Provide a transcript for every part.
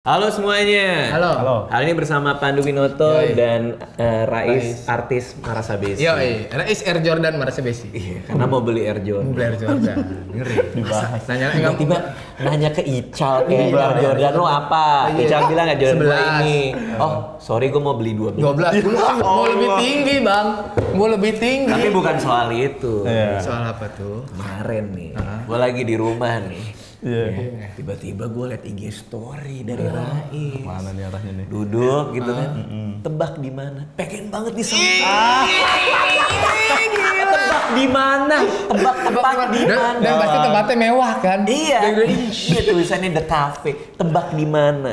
Halo semuanya. Halo. Halo. Hari ini bersama Pandu Winoto Yoi. dan eh, Rais, Rais. artis Marasa Besi. Yo, Rais Air Jordan Marasa Besi. Iya, karena mau beli Air Jordan. Blair Jordan. Ngeri. Dibahas. Nanya enggak Tiba-tiba nanya ke Ical, eh Iya. Air Jordan lo apa? Iya. Ical bilang Air Jordan gua 11. ini. Oh, sorry gue mau beli 12. 12. Dulu mau lebih tinggi, Bang. Mau lebih tinggi. Tapi bukan soal itu. Iya. Soal apa tuh? Kemarin nih, gue lagi di rumah nih. Iya. Tiba-tiba gue liat IG story dari Rais. Mana nih arahnya nih? Duduk gitu kan. Tebak di mana? Pengen banget di Tebak di mana? Tebak tempat di mana? dan pasti tempatnya mewah kan? Iya. Iya tulisannya The Cafe. Tebak di mana?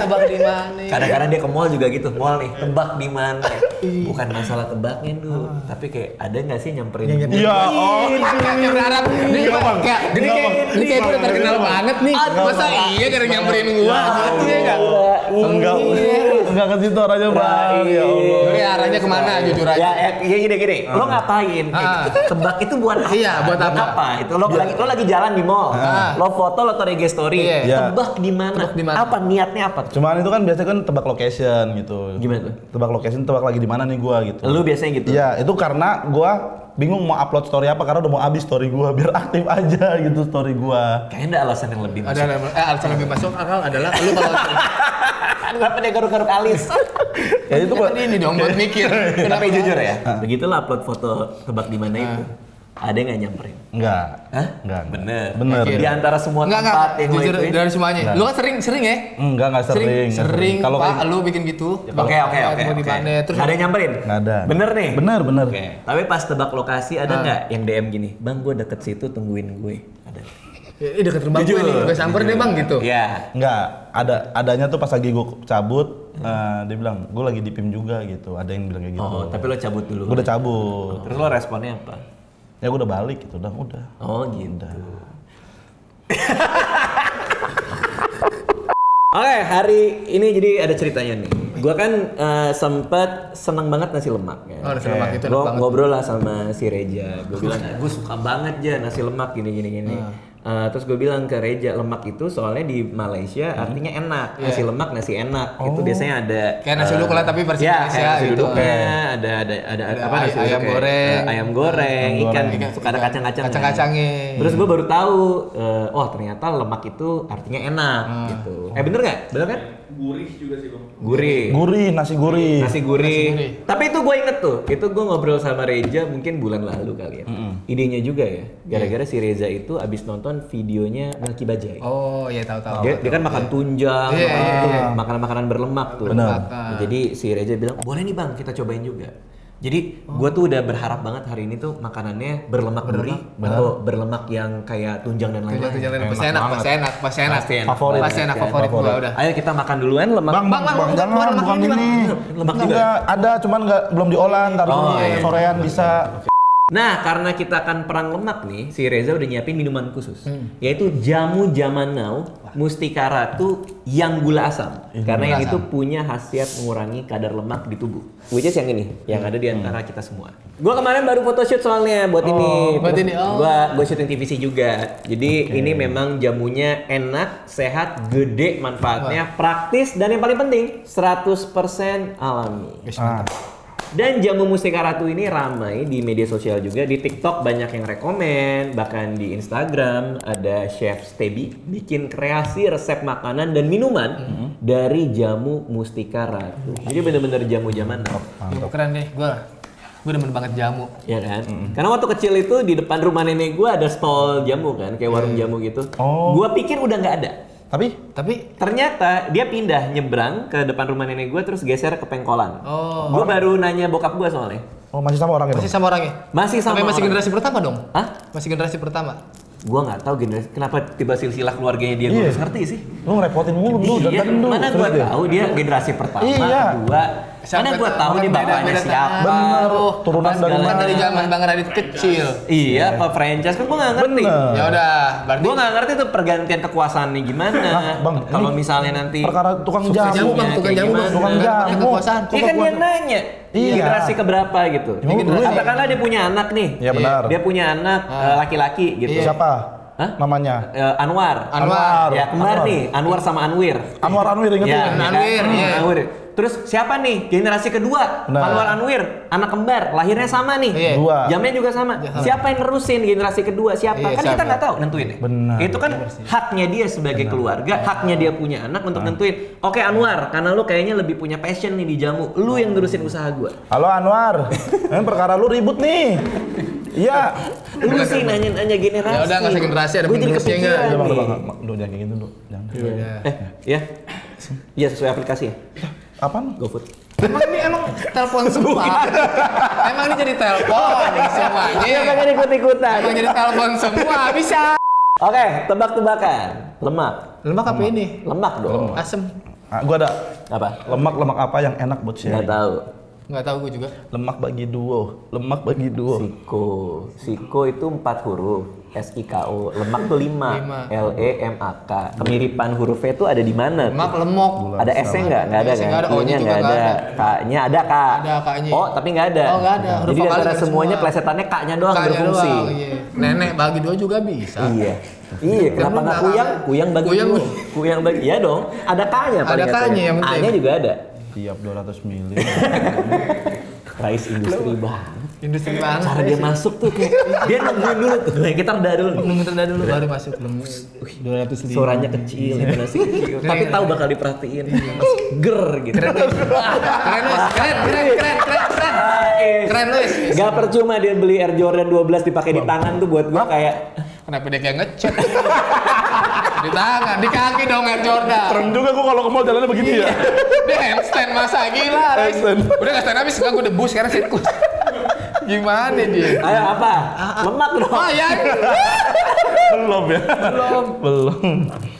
Tebak di mana? Kadang-kadang dia ke mall juga gitu, mall nih, tebak di mana? Bukan masalah tebaknya dulu, tapi kayak ada nggak sih nyamperin? Gua? Iya, oh. Kayak berharap kayak ini Enggak, kayak Terkenal banget nih. Masa iya gara nyamperin gua? Iya enggak? Enggak, enggak ke situ arahnya, Bang. Ya Allah. Jadi arahnya ke mana jujur aja? Ya, ya, ya gini gini. Lo ngapain? Kayak Ah. gitu. Tebak itu buat apa? Iya, buat apa? Itu lo lagi lo lagi jalan di mall. Ah. Lo foto lo taruh IG story. Iya. Iya. Tebak di mana? Tebak di mana? Apa niatnya apa? Cuman itu kan biasanya kan tebak location gitu. Gimana tuh? Tebak location, tebak lagi di mana nih gua gitu. Lu biasanya gitu. Iya, itu karena gua bingung mau upload story apa karena udah mau habis story gua biar aktif aja gitu story gua. Kayaknya ada alasan yang lebih Ada masuk. eh, alasan lebih masuk akal adalah lu kalau Kenapa dia garuk-garuk alis? Ya itu gua Kan ini dong buat mikir. Tapi jujur ya, begitu lo upload foto tebak di mana itu, ada yang nggak nyamperin? enggak. Hah? Enggak. enggak. Bener. Bener. Di antara semua Enggak tempat enggak. yang lo Jujur ituin. dari semuanya. Lu kan sering sering ya? Enggak, enggak sering. Sering, enggak sering. Kalau Pak, kayak lu bikin gitu. Oke oke oke. Oke. Terus ada yang nyamperin? Nggak ada. Bener nih? Bener, bener. Oke. Tapi pas tebak lokasi ada Ah. nggak yang DM gini? Bang, gue deket situ tungguin gue. Ada. Ih deket rumah gue nih, gue samper deh bang gitu. Iya. Enggak, ada adanya tuh pas lagi gua cabut, eh, dia bilang, "Gue lagi di PIM juga" gitu. Ada yang bilang kayak gitu. Oh, tapi lo cabut dulu. Gue udah cabut. Terus lo responnya apa? Ya gue udah balik gitu, udah, udah. Oh gitu. Oke, hari ini jadi ada ceritanya nih. Gua kan eh, sempet seneng banget nasi lemak ya. Oh, nasi lemak itu banget. ngobrol lah sama si Reja. Gue bilang, gue suka banget aja nasi lemak gini gini gini. Ah. Eh, terus gue bilang ke Reja, lemak itu soalnya di Malaysia artinya enak. Nasi Iya. lemak, nasi enak. Itu biasanya ada Kayak nasi eh, uduk lah, tapi versi ya, kayak nasi gitu. uduknya, ada ada ada, Ada apa nasi ay- ayam ya? goreng. Eh, ayam goreng, Ayam ikan, goreng. suka ada kacang-kacang. Kacang-kacangnya. Terus gue baru tahu, eh, oh ternyata lemak itu artinya enak Hmm. gitu. Eh bener nggak? Bener kan? Gurih juga sih bang. Gurih. Gurih, nasi gurih. Nasi gurih. gurih. Tapi itu gue inget tuh, itu gue ngobrol sama Reza mungkin bulan lalu kali ya. Idenya juga ya, gara-gara si Reza itu abis nonton videonya Melki Bajai. Oh iya tahu tahu. Dia, dia kan makan tunjang, Iya, makan iya, tuh iya. makanan-makanan berlemak tuh. Benar. Nah, Jadi si Reza bilang, boleh nih bang kita cobain juga. Jadi gue tuh udah berharap banget hari ini tuh makanannya berlemak duri atau berlemak yang kayak tunjang dan lain-lain. tunjang Enak pasti enak, pasti enak, pasti enak. Pasti enak. Favorit. Pasti enak favorit gua Favorit. udah. Ayo kita makan duluan lemak. Bang, bang, bang, bang, jangan, bukan ini. Lemak juga. Ada, cuman nggak belum diolah, ntar Oh, iya. sorean bisa. Nah, karena kita akan perang lemak nih, si Reza udah nyiapin minuman khusus, yaitu jamu zaman now Mustika Ratu yang gula asam. karena yang itu punya khasiat mengurangi kadar lemak di tubuh. Which is yang ini, yang ada di antara kita semua. Gua kemarin baru photoshoot soalnya buat ini. buat ini, oh. Gua gua syuting TVC juga. Jadi ini memang jamunya enak, sehat, gede manfaatnya, praktis dan yang paling penting 100% alami. Ah, Dan jamu Mustika Ratu ini ramai di media sosial juga. Di TikTok banyak yang rekomen, bahkan di Instagram ada chef Stebi bikin kreasi resep makanan dan minuman dari jamu Mustika Ratu. Jadi bener-bener jamu zaman now. Keren deh, gua. Gua demen banget jamu. Ya kan? Karena waktu kecil itu di depan rumah nenek gua ada stall jamu kan, kayak warung jamu gitu. Oh. Gua pikir udah nggak ada. Tapi Tapi Ternyata dia pindah nyebrang ke depan rumah nenek gua terus geser ke pengkolan. oh, Gua baru nanya bokap gua soalnya. oh masih sama orang itu. masih sama orangnya. Masih sama Tapi masih orang. generasi pertama dong. Hah? Masih generasi pertama. Gua nggak tahu generasi kenapa tiba silsilah keluarganya dia Iya. gua harus ngerti sih. Lu ngerepotin mulu dari Iya, mana deh. tahu dia generasi pertama, Iya. kedua. Mana Sampai gua tahu dia bapaknya siapa. Bener, turunan dari Kan mana? dari zaman Bang Radit kecil. Iya, apa franchise kan gua nggak ngerti. Ya udah, berarti Gua nggak ngerti tuh pergantian kekuasaannya gimana. Nah, Bang, Kalau misalnya nanti perkara tukang jamu, jamu bang, tukang jamu bang, gimana. Tukang Bukan jamu. kekuasaan. Iya kan dia nanya. Iya. Generasi keberapa gitu. Katakanlah dia punya anak nih. Iya benar. Dia punya anak eh, laki-laki gitu. Iya. Siapa? Hah? namanya? Eh, Anwar. Anwar. Ya, kembar Anwar. nih, Anwar sama Anwir. Anwar Anwir inget Ya, ya? Anwir, kan? iya. Anwir. Terus siapa nih? Generasi kedua, Benar. Anwar Anwir, anak kembar, lahirnya sama nih. Iya. Dua. Jamnya juga sama. Siapa yang nerusin generasi kedua? Siapa? Iya, kan kita siapa? nggak tahu nentuin. ya. Benar. Itu kan haknya dia sebagai keluarga, haknya dia punya anak untuk nentuin. Oke Anwar, karena lu kayaknya lebih punya passion nih di jamu, lu yang nerusin usaha gua. Halo Anwar, ini perkara lu ribut nih. Iya. Lu sih nanya-nanya generasi. Ya udah, nggak usah generasi, ada penerusnya kepikiran nggak? Udah bang, nih. udah bang, Mak, udah jangan kayak gitu dulu. Jangan. Eh, ya. Iya sesuai aplikasi ya. Apaan? GoFood. Emang ini emang telepon semua. emang ini jadi telepon semuanya. Iya pengen ikut-ikutan. Emang jadi telepon semua bisa. Oke, tebak-tebakan. Lemak. Lemak apa ini? Lemak dong. Asem. Ah, gua ada Apa? lemak-lemak apa yang enak buat Nggak sharing? tahu. Nggak tahu gue juga. Lemak bagi duo, lemak bagi duo. Siko. Siko itu empat huruf. S I K O. Lemak tuh lima. Lima. L E M A K. Kemiripan hurufnya itu ada di mana? Lemak lemok. Ada S-nya nggak? Nggak ada kan? nggak ada, O-nya juga nggak ada. nggak K-nya ada K. Ada K-nya. Oh, tapi nggak ada. Oh, nggak ada. Huruf Jadi antara semuanya semua. plesetannya K-nya doang Kaknya berfungsi. doang, iya. Nenek bagi dua juga bisa. Iya. Iya, kenapa lu nggak kuyang? Kuyang bagi Kuyang-. Kuyang bagi. Iya dong. Ada K-nya Ada K-nya yang penting. A-nya juga ada. Tiap 200 mili. Rice industri banget. Industri banget. Cara dia masuk tuh kayak dia nungguin dulu tuh. Nah, kita reda dulu. Nunggu rendah dulu baru masuk. Dua ratus lima. Suaranya kecil, intonasi kecil. Tapi tahu bakal diperhatiin. Mas ger gitu. Keren. Keren. Keren keren keren keren keren. Keren Luis. Gak percuma dia beli Air Jordan 12 dipakai di tangan tuh buat gua kayak Kenapa dia kayak ngecat? di tangan, di kaki dong Air Jordan. Serem juga gua kalau ke mall jalannya begini ya. Dia handstand masa gila. Handstand. Udah nggak stand habis, sekarang gue debus sekarang sirkus. Gimana dia? ayo apa? Lemak dong. Oh ya, Belum ya? Belum. Belum.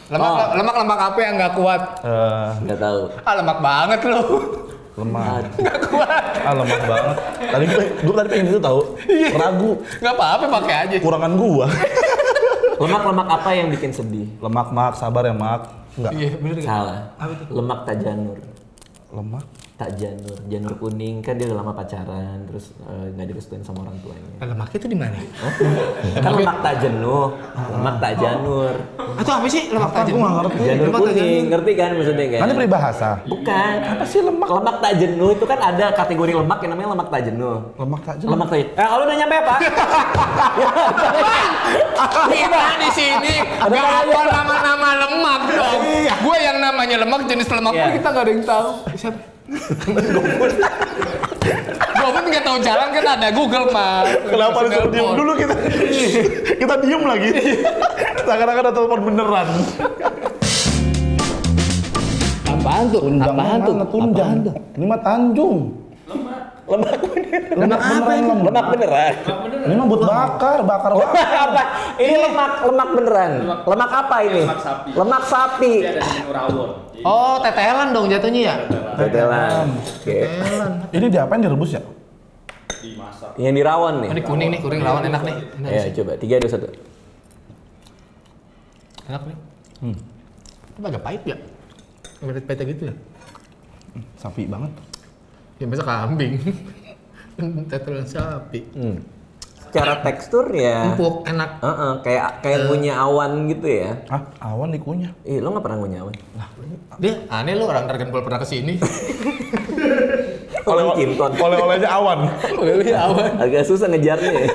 lemak Oh. lemak lemak apa yang nggak kuat? Eh, Gak tahu. Ah lemak banget lo. lemak. Nggak kuat. Ah, lemak banget. Tadi gue, gue tadi pengen itu tahu. Ragu. Nggak apa-apa pakai aja. Kurangan gua. Lemak-lemak apa yang bikin sedih? Lemak mak, sabar ya mak. Enggak. Iya bener nggak? Salah. Lemak tak janur. Lemak. Tak janur, janur kuning kan dia udah lama pacaran, terus eh, nggak direstuin sama orang tuanya. Lemaknya itu di mana? Kan lemak tak jenuh, lemak tak janur. Atau apa sih lemak Apa? Gua nggak ngerti. Janur Lemak tak kuning, janur. ngerti kan maksudnya kan? Nanti peribahasa. Bukan. Apa sih lemak? Lemak tak jenuh itu kan ada kategori lemak yang namanya lemak tak jenuh. Lemak tak jenuh. Lemak tak jenuh. Eh, kalau udah nyampe Pak? Kita di sini nggak apa nama-nama lemak dong. Gue yang namanya lemak jenis lemak Iya. kita nggak ada yang tahu. Siapa? GoFood nggak tahu jalan kan ada Google Map. Kenapa harus diem dulu kita? kita diem lagi. Seakan-akan ada telepon beneran. Apaan tuh? Apaan tuh? Apaan tuh? Ini mah Tanjung. Lemak beneran. Lemak apa ini? Lemak beneran. Ini mah buat bakar, bakar Lemak bakar. apa? Ini lemak lemak beneran. Lemak apa ini? Lemak sapi. Lemak sapi. Dia ada di rawon. Oh, tetelan dong jatuhnya ya? Tetelan. Oke. Ini diapain direbus ya? Dimasak. Yang di rawon nih. Oh, ini kuning nih, kuning lawan enak nih. Enak, Ya, coba. Tiga, dua, satu. enak nih. Hmm. Itu agak pahit ya? Agak pahit gitu ya? Sapi banget. Ya masa kambing. Tetelan sapi. Hmm. Secara tekstur ya. Empuk, enak. Heeh, kayak kayak ngunyah awan gitu ya. Ah, awan dikunyah. Ih, lo nggak pernah ngunyah awan? Dia aneh lo orang Dragon Ball pernah ke sini. Awan kinton. Oleh-olehnya awan. Oleh awan. Agak susah ngejarnya ya.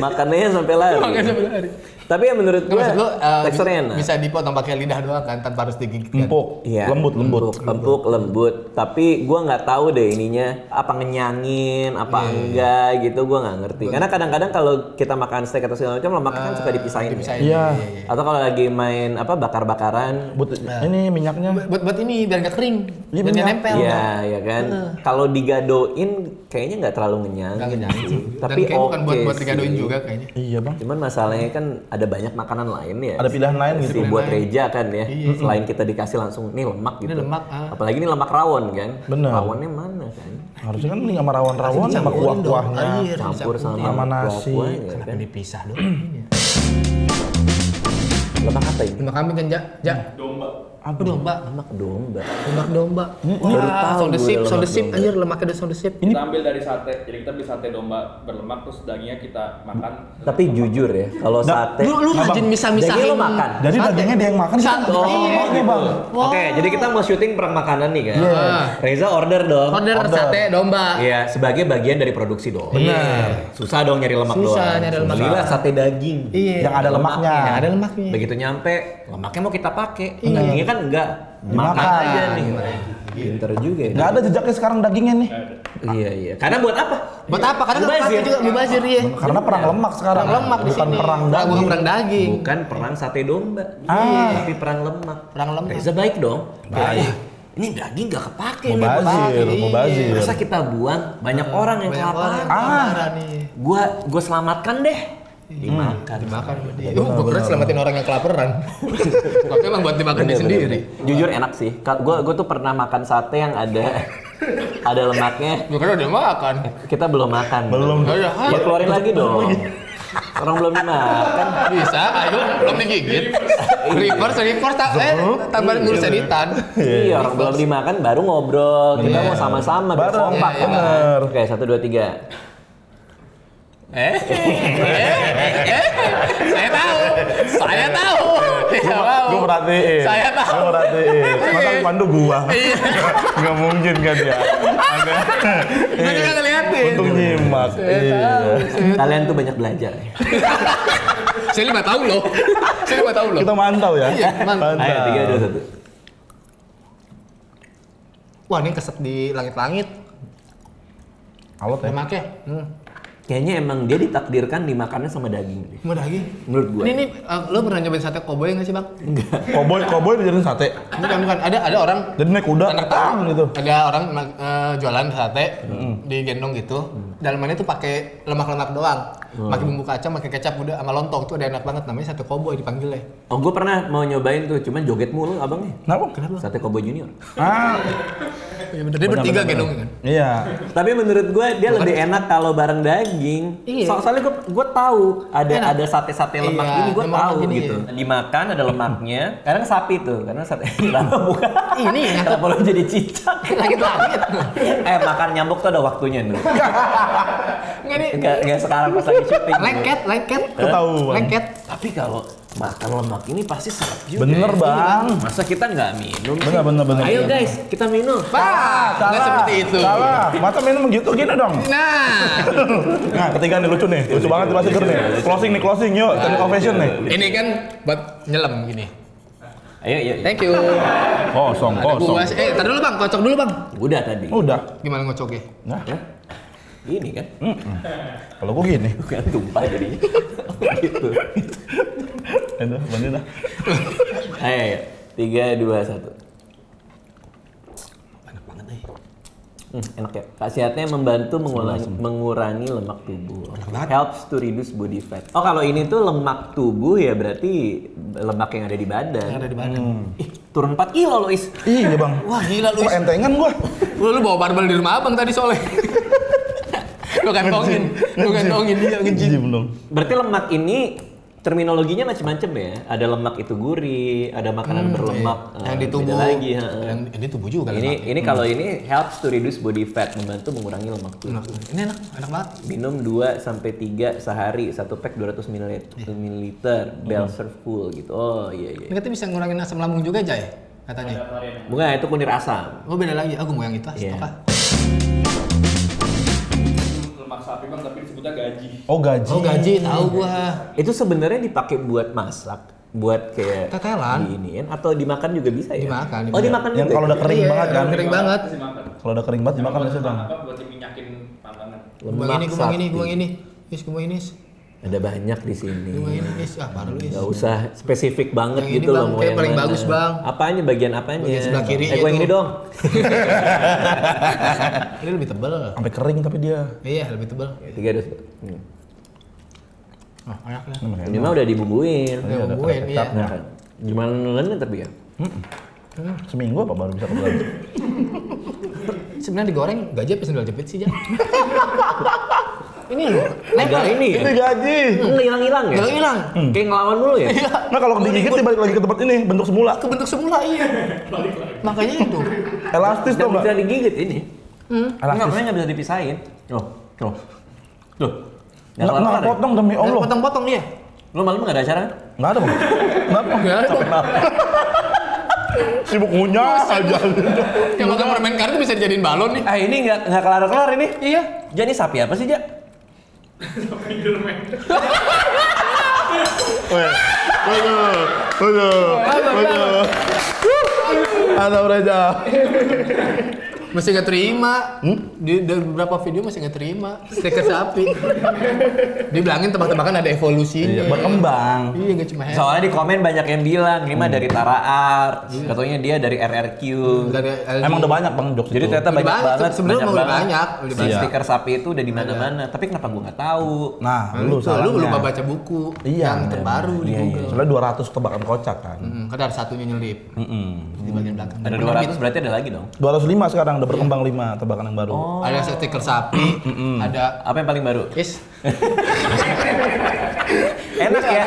Makannya sampai lari. Makanya sampai lari. Tapi ya menurut gue maksud eh, teksturnya bisa, enak. bisa dipotong pakai lidah doang kan tanpa harus digigit kan? Empuk. Iya, Lembut, lembut. empuk, empuk, lembut. Tapi gua nggak tahu deh ininya apa ngenyangin, apa Iya, enggak gitu. Gua nggak ngerti. Karena kadang-kadang kalau kita makan steak atau segala macam, lemaknya kan suka dipisahin. ya. Dipisahin. Iya. Atau kalau lagi main apa bakar-bakaran, Buat ini minyaknya. Buat buat ini biar nggak kering. Iya, biar nggak nempel. Iya, ya kan. Kalau digadoin kayaknya nggak terlalu ngenyangin. Nggak ngenyangin sih. Tapi Dan kayak bukan buat oke buat digadoin juga kayaknya. Iya, Bang. Cuman masalahnya kan ada banyak makanan lain ya. Ada pilihan lain gitu. Buat reja kan ya. Iya. Selain kita dikasih langsung nih lemak gitu. Ini lemak, ah. Apalagi ini lemak rawon kan. Bener. Rawonnya mana kan? Harusnya kan ini sama rawon-rawon sama kuah-kuahnya. Iya, Campur sama, Sama nasi. kuah-kuahnya, Kenapa kan. dipisah dong? Lemak apa ini? Lemak kambing kan, Jak? Jak? Domba. Apa domba? Lemak domba. Lemak domba. baru Wah, tahu sound the ship, sound the domba. anjir lemaknya ada sound the ship. Kita ambil dari sate. Jadi kita beli sate domba berlemak terus dagingnya kita makan. Tapi jujur ya, kalau Nggak, sate Lu lu rajin misah-misahin. Daging lu makan? Jadi sate. dagingnya dia yang makan, Sate. oh, lemaknya bang. Oke, jadi kita mau syuting perang makanan nih kan. Iya. Reza order dong. Order, Order. sate domba. Iya, sebagai bagian dari produksi dong. Benar. Susah dong nyari lemak Susah doang. nyari lemak. Belilah sate daging. Iya. Yang ada lemaknya. Yang ada lemaknya. Begitu nyampe, lemaknya mau kita pakai. Iya. Dagingnya kan enggak. Makan Dimakan. aja nih. Pinter juga ya. Nggak ada jejaknya sekarang dagingnya nih. Iya, iya. Karena buat apa? Buat apa? Karena Mubazir. lemaknya juga mubazir ya. Karena perang lemak sekarang. Perang lemak di Bukan sini. perang Bukan daging. perang daging. Bukan perang sate domba. Ah. Tapi perang lemak. Perang lemak. Reza baik dong. Baik. Wah, Ini daging gak kepake nih. Mubazir, Iya. mubazir. Masa kita buang banyak orang yang Banyak orang kelaparan. yang Ah. kelaparan nih. Gua gua selamatkan deh. Dimakan. Dimakan sama dia. Uh, gue kira selamatin orang yang kelaparan. Tapi emang buat dimakan dia sendiri. Jujur enak sih. Gue gue tuh pernah makan sate yang ada ada lemaknya. Gue kira udah makan. Kita belum makan. Belum. Iya, Ya keluarin lagi dong. Orang belum dimakan. Bisa, ayo belum digigit. reverse, reverse, tak, eh, tambahin ngurus editan. Iya, orang belum dimakan baru ngobrol. Kita Iya. mau sama-sama biar kompak. Iya, iya. Oke, satu dua tiga. Eh, eh, eh, saya tahu, saya tahu, saya tahu. Gue perhatiin. Saya tahu. Gue perhatiin. Masa pandu gua. Iya. Nggak mungkin kan dia. Ada. Gue juga ngeliatin. Untung nyimak. Iya. Kalian tuh banyak belajar. ya. Saya lima tahun loh. Saya lima tahun loh. Kita mantau ya. Iya, mantau. Ayo tiga dua satu. Wah ini keset di langit-langit. Alot ya. Lemaknya. Hmm. Kayaknya emang dia ditakdirkan dimakannya sama daging. deh. Mau daging. Menurut gue. Ini nih, uh, lo pernah nyobain sate koboi nggak sih bang? Koboi, koboi dijadiin sate. Bukan, bukan. Ada ada orang Jadi naik kuda, anak tang gitu. Ada orang uh, jualan sate digendong gitu. Dalamannya tuh pakai lemak-lemak doang. Pakai bumbu kacang, pakai kecap udah sama lontong tuh ada enak banget namanya sate koboi dipanggilnya. Oh gue pernah mau nyobain tuh, cuman joget mulu abangnya. Kenapa? Sate Cowboy Junior. Ah, Iya bener, dia bertiga gendong kan. iya. Tapi menurut gue dia lebih enak kalau bareng daging. Iya. So- soalnya gue gue tahu ada Enak. ada sate-sate lemak Iya, gini gue lemak tahu gini, gitu. Dimakan ada lemaknya. Kadang sapi tuh, karena sate lama bukan. Ini yang Kenapa lo jadi cicak? Langit-langit. eh makan nyamuk tuh ada waktunya nih. Enggak. Enggak enggak sekarang pas lagi syuting. Lengket, lengket. Ketahuan. Lengket. Tapi kalau makan lemak ini pasti sedap juga. Bener, Bang. Masa kita nggak minum sih? Bener, bener, bener. Ayo guys, kita minum. Pak, nggak seperti itu. Salah. Mata minum begitu gini dong. Nah, Nah, ketiga nih lucu nih. Lucu banget Iker nih. Closing nih, closing. Yuk, standing ovation nih. ini kan buat nyelam gini. Ayo, ayo. Thank you. Kosong, kosong. Eh, tar dulu bang, kocok dulu bang. Udah tadi. Udah. Gimana ngocoknya? Nah, Ya. Ini kan. kalau gua gini. Bukan tumpah jadinya. gitu. Itu, dah. Ayo, ayo. Tiga, dua, satu. Enak banget deh. Hmm, enak ya. Khasiatnya membantu mengurangi, mengurangi lemak tubuh. Helps to reduce body fat. Oh kalau ini tuh lemak tubuh ya berarti lemak yang ada di badan. Yang ada di badan. Ih, turun 4 kilo loh Is. Iya, Bang. Wah gila lu. Kok entengan gua? Lu, lu bawa barbel di rumah abang tadi soalnya. lu kantongin, lu kantongin dia ngejim. Jim dong. Berarti lemak ini terminologinya macam-macam ya. Ada lemak itu gurih, ada makanan berlemak Hmm, Yang eh, di tubuh. lagi. ha, ha. Yang ini tubuh juga Ini lemak. ini kalau ini helps to reduce body fat, membantu mengurangi lemak tubuh. Enak. Ini enak, enak banget. Minum 2 sampai 3 sehari, satu pack 200 ml, mililiter, bell serve full gitu. Oh iya iya. Ini katanya bisa ngurangin asam lambung juga aja ya? Katanya. Bunga itu kunir asam. Oh beda lagi, aku mau yang itu. Iya. Apa? Sapi bang, tapi disebutnya gaji. Oh, gaji. Oh gaji, tahu gua. Itu sebenarnya dipakai buat masak, buat kayak Tetelan. diiniin atau dimakan juga bisa ya? Dimakan, Oh, dimakan. dimakan Yang juga. kalau udah kering Iya, banget kan. kalau kering banget. Kalau udah kering banget dimakan biasanya, Bang. apa? Buat diminyakin pantangan. Gua Lemak ini, gua ini, gua ini. Is, gua ini. Ada banyak di sini. Ah. Gak usah spesifik banget Yang ini, gitu Bang, loh kayak yang paling mana. bagus, Bang. Apanya bagian apanya? Bagian sebelah kiri Eh, gua yang ini dong. Ini lebih tebal. Sampai kering tapi dia. Iya, lebih tebal. Tiga dos. Hmm. Oh, enak ya. Namanya Ini mah udah dibumbuin. Udah bumbuin, iya. Gimana nelen tapi ya? Seminggu apa baru bisa kebetulan? Sebenarnya digoreng gajah apa sendal jepit sih, Jan? Ini loh, nempel ya? ini ya? Ini gaji. Nggak hilang-hilang ya? Hilang-hilang. Kayak ngelawan dulu ya? Nah kalau digigit dia balik lagi ke tempat ini bentuk semula. Ke bentuk semula iya. Makanya itu. Elastis tuh bisa enggak? digigit ini. Enggak, Elastis. makanya nggak bisa dipisahin. Loh, tuh. Tuh. Nggak Nggak nggak potong demi Allah. Potong-potong dia. Lu malam nggak ada acara kan? Nggak ada bang. Kenapa? Nggak ada. Sibuk ngunyah aja. Yang makan permen karet bisa dijadiin balon nih. Ah ini nggak nggak kelar-kelar ini. Iya. Jadi sapi apa sih, Jak? Weh, Waduh, waduh, waduh. Ada Reja. Masih nggak terima. Di, di beberapa video masih nggak terima. Stiker sapi. Dibilangin tebak-tebakan ada Iya, evolusinya. berkembang. Iya nggak cuma head. Soalnya di komen banyak yang bilang ini mah dari Tara Art, katanya dia dari RRQ. Dari LG. Emang udah banyak bang jokes Jadi itu. ternyata Udah banyak banyak, banget, sebenarnya banyak banyak, udah Si banyak. stiker sapi itu udah di mana-mana. Tapi kenapa gua nggak tahu? Nah, lu Lu, lu lupa baca buku Iya, yang iya, terbaru di iya, Google. Soalnya 200 tebakan kocak kan. Hmm, kan ada satunya nyelip Mm-mm. di bagian belakang. Ada Penerbit. 200 berarti ada lagi dong. 205 sekarang udah berkembang 5 tebakan yang baru. Ada stiker sapi, ada Apa yang paling baru? Is, Enak ya?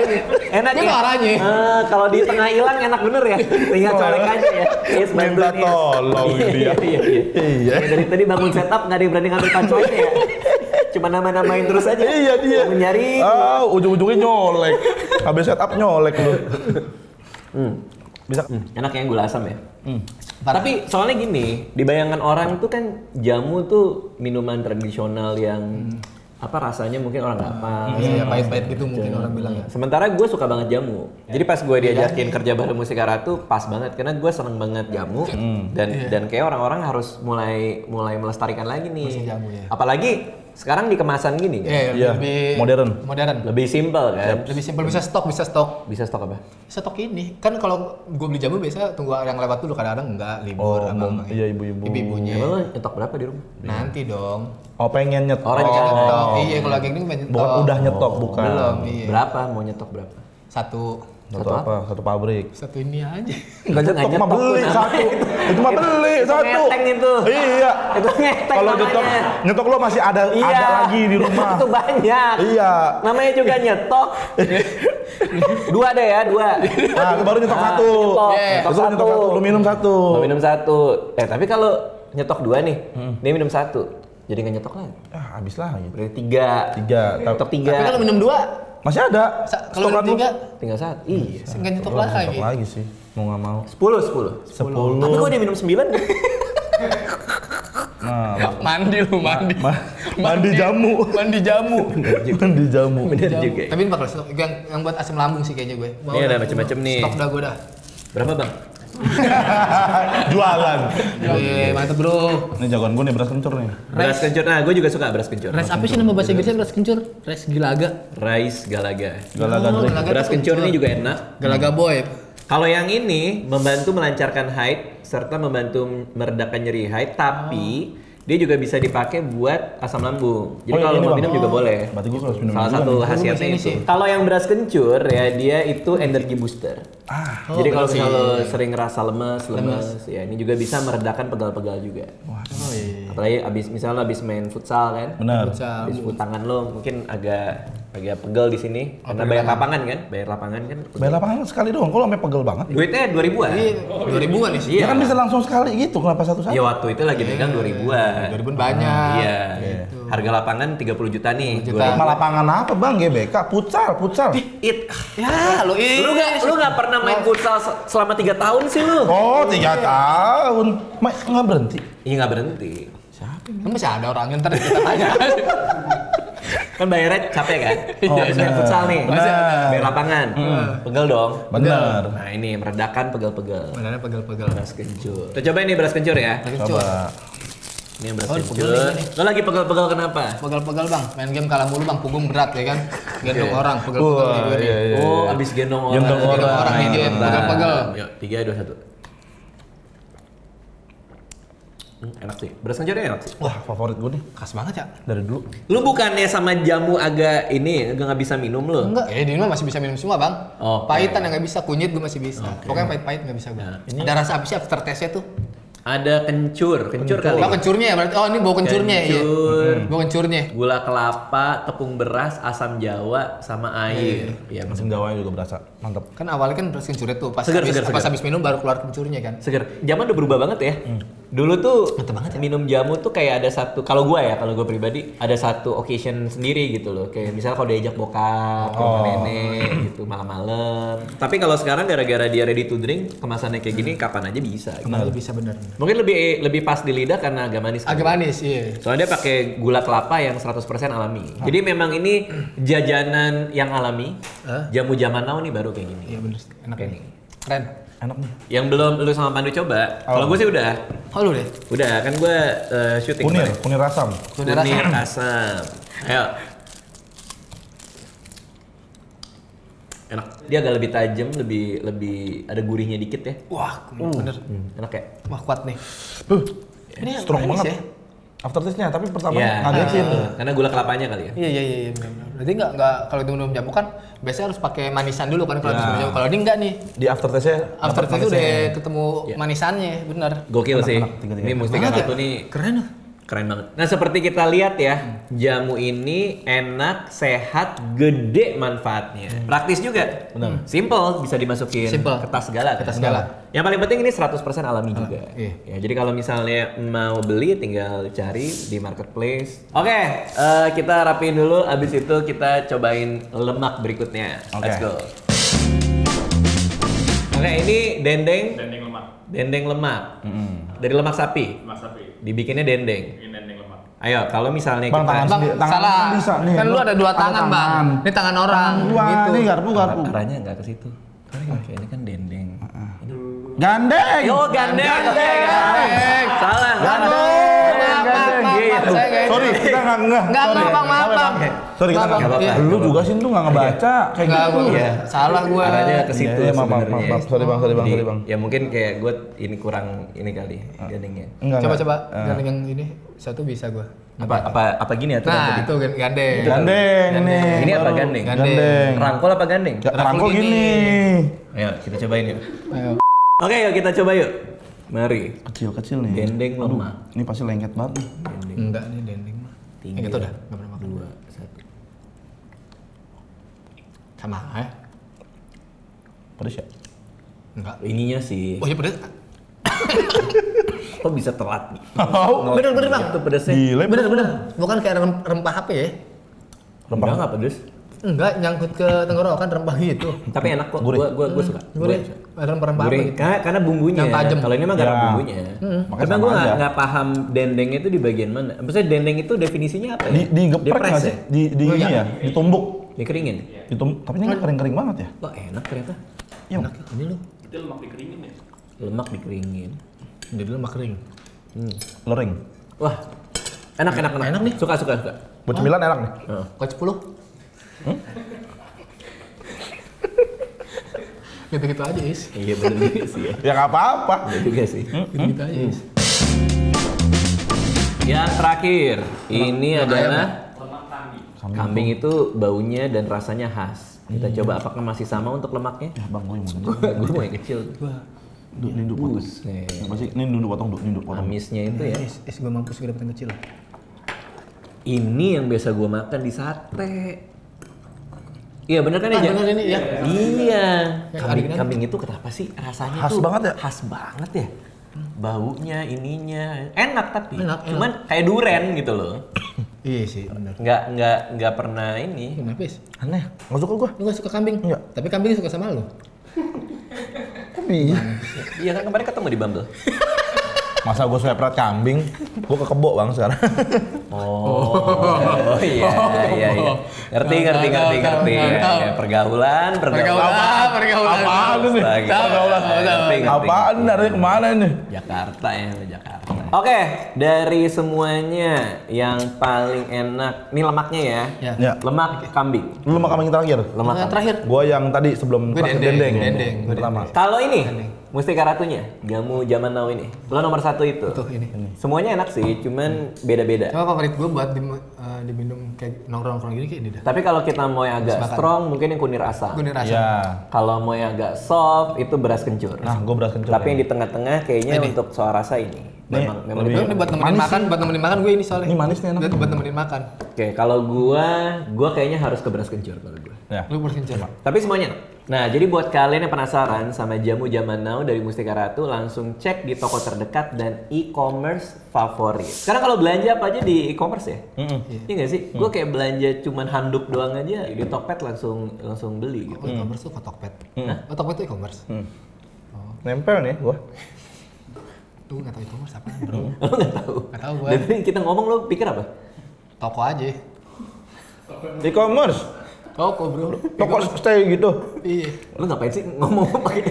Enak Ini ya? parahnya. Ah, kalau di tengah hilang enak bener ya? Tinggal colek aja ya. Yes, Minta Yes. tolong Iya, dia. iya, iya, iya. Iya. Ya, Dari tadi bangun setup nggak ada yang berani ngambil punchline ya? Cuma nama-namain terus aja. Iya dia. Mencari. Ah, ujung-ujungnya nyolek. Habis setup nyolek lu. Hmm. Bisa. Hmm, enak yang gula asam ya. Hmm. Tapi soalnya gini, di bayangan orang tuh kan jamu tuh minuman tradisional yang apa rasanya mungkin orang nggak pas. Iya, pahit-pahit gitu mungkin orang bilang ya. Sementara gue suka banget jamu. Jadi pas gue diajakin kerja bareng Musikara tuh pas banget karena gue seneng banget jamu dan dan kayak orang-orang harus mulai mulai melestarikan lagi nih. Masih jamu, ya. Apalagi sekarang di kemasan gini kan. Iya, Iya, lebih modern. Modern. Lebih simple kan. Lebih simpel bisa stok, bisa stok. Bisa stok apa? Stok ini kan kalau gue beli jamu biasa tunggu yang lewat dulu kadang-kadang enggak libur Oh, abang iya ibu-ibu. ibu-ibunya. Lo nyetok berapa di rumah? Nanti dong. Oh, pengen nyetok. Orang Oh. nyetok. Iya, kalau lagi ini pengen nyetok. Bukan udah nyetok, bukan. Belum, iya. Berapa mau nyetok berapa? Satu Satu Satu apa? Satu pabrik. satu ini aja. Enggak nyetok mah beli satu. Itu mah beli Itu satu. ngeteng itu. Iya. Itu ngeteng Kalau nyetok nyetok lo masih ada Iya. ada lagi di rumah. itu banyak. Iya. Namanya juga nyetok. dua deh ya, dua. Nah, lu baru nyetok Ah, satu. nyetok. Iya. Nyetok Terus lu nyetok satu, lu minum satu. Mau minum satu. Eh tapi kalau nyetok dua nih, dia minum satu. Jadi nggak nyetok lagi. Ah, habis lah gitu. Berarti tiga. Tiga. Nyetok tiga. Tapi kalau minum dua, Masih ada. sa- kalau lu. tiga, Tinggal satu. Iya. enggak nyetok lagi. nyetok lagi sih. Mau nggak mau. Sepuluh, sepuluh. Sepuluh. Tapi gue udah minum sembilan. Nah, lah. Mandi lu, mandi. Ma- mandi jamu. Mandi jamu. Mandi jamu. Bener Jamu. juga. Tapi ini bakal stok yang, yang buat asam lambung sih kayaknya gue. Ini ada macam-macam nih. Stok dah gue dah. Berapa bang? Jualan. Iya, mantep bro. Ini jagoan gue nih beras kencur nih. Beras kencur. Nah, gue juga suka beras kencur. Res apa sih nama bahasa Inggrisnya res kencur? Res gilaga. Rice galaga. Galaga Oh, galaga Beras kencur ini juga enak. Galaga boy. Kalau yang ini membantu melancarkan haid serta membantu meredakan nyeri haid, tapi dia juga bisa dipakai buat asam lambung. Jadi Oh, yang kalau ini, mau Bang. minum juga boleh. Berarti gue harus minum Salah juga satu khasiatnya Ini itu. sih. Kalau yang beras kencur ya dia itu energi booster. Ah, Oh, Jadi kalau bener misalnya sering ngerasa lemes, lemes, ya ini juga bisa meredakan pegal-pegal juga. Oh iya. Apalagi abis misalnya abis main futsal kan, benar. Futsal. abis tangan lo mungkin agak agak pegel di sini karena bayar lapangan kan, bayar lapangan kan. Bayar lapangan sekali doang. Kalau sampai pegel banget. Duitnya 2000-an. Ini 2000-an nih sih. Iya. Ya kan bisa langsung sekali gitu. Kenapa satu-satu? Iya waktu itu lagi megang 2000-an. 2000 banyak. Iya. Harga lapangan 30 juta nih. 30 juta. Sama lapangan apa bang? GBK, futsal, futsal. It. Ya, lu ini. Lu gak, lu gak pernah main futsal se- selama 3 tahun sih lu? Oh, tiga tahun. Ma, nggak berhenti. Iya gak berhenti. Kan masih ada orang ntar kita tanya. Kan bayarnya capek kan? Oh, Habis main benar. futsal nih. Benar. Bayar lapangan. Pegel dong. Benar. Nah ini meredakan pegel-pegel. Mana pegel-pegel. Beras kencur. Kita cobain nih beras kencur ya. Kencur. Coba. Ini yang beras Oh, kencur. Lo lagi pegel-pegel kenapa? Pegel-pegel bang, main game kalah mulu bang, punggung berat ya kan, gendong Oke. orang, pegel-pegel Wah, nih. iya, iya. Oh, abis gendong orang. Gendong orang. Gendong orang nih dia, Bentar. pegel-pegel. Yuk, tiga, dua, satu. Hmm, enak sih. Beras kencurnya enak sih. Wah, favorit gue nih Khas banget ya. dari dulu. Lu bukannya sama jamu agak ini agak nggak bisa minum lu? Enggak, eh di rumah masih bisa minum semua bang. Oke. Pahitan yang nggak bisa, kunyit gue masih bisa. Pokoknya pahit-pahit nggak bisa gue. Nah, Ada rasa apa sih after taste-nya tuh? Ada kencur, kencur kali. Oh, kencurnya ya berarti. Oh, ini bau kencurnya ya. Kencur. Bau kencurnya. Gula kelapa, tepung beras, asam jawa, sama air. Iya, Mesin Jawanya juga berasa. Mantap. Kan awalnya kan beras kencurnya tuh pas Segar, habis, segar, pas segar. habis minum baru keluar kencurnya kan. seger. Zaman udah berubah banget ya. Dulu tuh minum jamu tuh kayak ada satu kalau gua ya, kalau gua pribadi ada satu occasion sendiri gitu loh. Kayak misalnya kalau diajak bokap, rumah nenek gitu malam-malam. Tapi kalau sekarang gara-gara dia ready to drink, kemasannya kayak gini kapan aja bisa. gitu. Kemarin bisa bener. Mungkin lebih lebih pas di lidah karena agak manis. kan? Agak manis, iya. Soalnya dia pakai gula kelapa yang 100% alami. Jadi memang ini jajanan yang alami. Hah? Jamu zaman now nih baru kayak gini. Iya bener. Enak Kayak ini. Keren. Enak nih. Yang belum lu sama Pandu coba, kalau gue sih udah. Oh lu deh. Udah, kan gue eh, syuting Kunir, kemarin. kunir asam. Kunir Kunir asam. Ayo. Enak. Dia agak lebih tajam, lebih lebih ada gurihnya dikit ya. Wah, bener. Hmm, enak ya? Wah, kuat nih. Uh, Ini strong banget. ya? Aftertaste-nya, tapi pertama Iya. ngagetin. eh, karena gula kelapanya kali ya. Iya iya iya iya. bener. Berarti nggak nggak kalau itu minum jamu kan biasanya harus pakai manisan dulu kan kalau Ya. minum jamu. Kalau ini enggak nih. Di aftertaste-nya After dapat itu udah ketemu Iya. manisannya, bener. Gokil Enak, sih. enak, tiga-tiga. Ini Mustika Banget ya? Nih Keren. Keren banget. Nah seperti kita lihat ya, jamu ini enak, sehat, gede manfaatnya. Praktis juga. Benar. Simple, bisa dimasukin Simple. ke tas segala. Ke tas kan? segala. Yang paling penting ini 100% alami juga. iya. Ya, jadi kalau misalnya mau beli tinggal cari di marketplace. Oke, eh, kita rapiin dulu. Abis itu kita cobain lemak berikutnya. Oke. Let's go. Oke, ini dendeng, Dendeng lemak, dendeng lemak. Mm-mm. Dari lemak sapi. Mas Sapi. Dibikinnya dendeng. Ini dendeng lemak. Ayo, kalau misalnya Bang, kita tangan Bang, tangan salah. kan bisa nih. Kan lu ada dua Ada tangan, Bang. tangan. Ini tangan orang. Wah, gitu. ini garpu garpu. arahnya nggak ke situ. Oke, ini kan dendeng. Gandeng. Yo, gandeng. Gandeng. Salah. Aduh, maaf, maaf, nggak Sorry, kita nggak ngeh. Nggak, nggak, Bang, maaf, Sorry, Bang. Sorry, kita nggak Bang. apa-apa. Iya. Lu juga sih tuh nggak ngebaca kayak Nggak, gitu. Iya. salah gua. Arahnya ke situ iya, maaf, maaf, sebenarnya. maaf. Sorry, Bang, sorry, Bang, sorry, Bang. Ya mungkin kayak gue ini kurang ini kali gandengnya. Enggak, Coba enggak. coba Eh. gandeng yang ini satu bisa gua. Apa apa apa gini aturan Nah, tadi? itu gan- gandeng. Gandeng ini. Ini apa gandeng? Gandeng. Rangkul apa gandeng? Ya, rangkul gini. gini. Ayo kita cobain yuk. Ayo. Oke, yuk kita coba yuk. Mari. Kecil-kecil nih. Dendeng Aduh, lemak. Ini pasti lengket banget nih. Dendeng. Enggak nih dendeng mah. Tiga. Yang itu dah, nggak pernah makan. Dua, satu. Sama ya? Pedes ya? Enggak. Ininya sih. Oh iya pedes. Kok bisa telat? Oh, Bener bener bang. Itu pedesnya. Gila, Bener bener. Bukan kayak rem- rempah apa ya? Rempah nggak pedes? Enggak, nyangkut ke tenggorokan rempah gitu. Tapi enak kok. Gurih. gue gua, gua hmm. suka. Gurih. Rempah-rempah Gurih. Gitu. Karena, karena bumbunya. Yang Kalau ini mah gara ya. bumbunya. Hmm. Karena gua nggak paham dendeng itu di bagian mana. Maksudnya dendeng itu definisinya apa ya? Di geprek nggak sih? Ya? Di di ini ya, ditumbuk. Dikeringin. Ya? Ditum, tapi ini kan- kering-kering banget ya. Wah, enak ternyata. Iya. Ya. Enak ini loh, Itu lemak dikeringin ya? Lemak dikeringin. Jadi lemak kering. Hmm. Lering. Wah. Enak enak enak. Enak nih. Suka suka suka. Buat cemilan enak nih. Heeh. Kok 10? Hmm? gitu-gitu aja is iya benar sih ya ya nggak apa-apa gitu juga sih gitu-gitu aja hmm? is yang terakhir ini ya? Lemak adalah kambing. kambing itu baunya dan rasanya khas kita hmm. coba apakah masih sama untuk lemaknya ya bang gue yang gue mau yang kecil Duh, ini duduk potong. Masih, nindu potong, ini nindu potong. Amisnya itu ya. Es, is gue mampus gue dapet yang kecil. Ini yang biasa gue makan di sate. Iya bener kan ya? Ah, Ja? bener ini, ya. Iya. Kayak Kambing, adegan. kambing itu kenapa sih rasanya Khas tuh banget ya? Khas banget ya. Baunya, ininya enak tapi. Enak, enak. Cuman kayak duren gitu loh. Iya sih bener. Nggak nggak nggak pernah ini. Kenapa is? Aneh, nggak suka gue. Lu gak suka kambing? Iya. Tapi kambing suka sama lu. Kok bisa? Iya kan kemarin ketemu di Bumble. Masa gue separate kambing, gue ke kebo bang sekarang. Oh, oh iya, iya, iya. Ngerti, ngerti, ngerti, ngerti. Ya, ya, pergaulan, pergaulan. Pergaulan, pergaulan. Apaan. Ngerti, ngerti. Apaan dari ke mana ini? Jakarta ya, Jakarta. Oke, dari semuanya yang paling enak, ini lemaknya ya. Ya. Ya. Lemak kambing. Lu makan kambing terakhir? Lemak terakhir. Gue yang tadi sebelum dendeng, dendeng. dendeng, gue Pertama. Kalau ini, Mustika Ratunya, jamu zaman now ini. Lo nomor satu itu. Tuh ini. Semuanya enak sih, cuman beda-beda. Cuma favorit gue buat dim- eh, diminum kayak nongkrong-nongkrong gini kayak ini dah. Tapi kalau kita mau yang agak Makan. strong, mungkin yang kunir asam. Gue nih rasa. Ya. Kalau mau yang agak soft, itu beras kencur. Nah, gue beras kencur. Tapi ya. yang di tengah-tengah kayaknya untuk soal rasa ini. Memang, memang lebih- Ini buat nemenin Manis makan, buat nemenin makan gue ini soalnya. Ini manis nih enak. Buat- Buat nemenin makan. Oke, kalau gua, gua kayaknya harus ke beras kencur kalau gua. Ya. Lu berkencur. Tapi semuanya enak. Nah, jadi buat kalian yang penasaran sama jamu zaman now dari Mustika Ratu, langsung cek di toko terdekat dan e-commerce favorit. Sekarang kalau belanja apa aja di e-commerce ya? Iya nggak sih? Gue kayak belanja cuman handuk doang aja di Tokped langsung langsung beli gitu. Oh, e-commerce tuh Tokped. Hah? Oh, Tokped tuh e-commerce. Nempel nih gua. Tuh nggak tahu e-commerce apa bro. Lo nggak tahu? Nggak tahu gue. Dan tadi kita ngomong lo pikir apa? Toko aja. E-commerce. Toko bro. Toko stay gitu. Iya. Lo ngapain sih ngomong pakai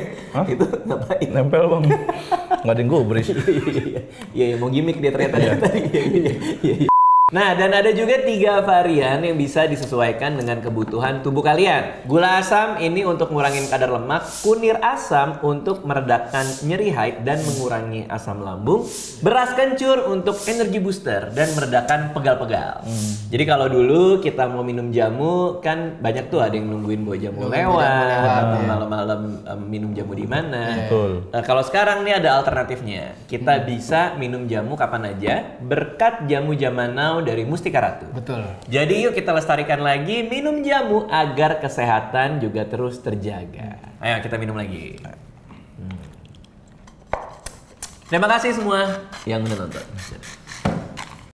itu ngapain? Nempel bang. Nggak ada yang gubris. Iya, iya, iya, iya, mau gimmick dia ternyata tadi. Iya, iya, iya, iya. Nah, dan ada juga tiga varian yang bisa disesuaikan dengan kebutuhan tubuh kalian. Gula asam ini untuk ngurangin kadar lemak, kunir asam untuk meredakan nyeri haid dan mengurangi asam lambung, beras kencur untuk energi booster dan meredakan pegal-pegal. Jadi kalau dulu kita mau minum jamu kan banyak tuh ada yang nungguin bawa jamu lewat, atau malam-malam em, minum jamu di mana. Betul. Nah, kalau sekarang nih ada alternatifnya. Kita bisa minum jamu kapan aja berkat jamu zaman now dari Mustika Ratu. Betul. Jadi yuk kita lestarikan lagi minum jamu agar kesehatan juga terus terjaga. Ayo kita minum lagi. Hmm. Terima kasih semua yang udah nonton.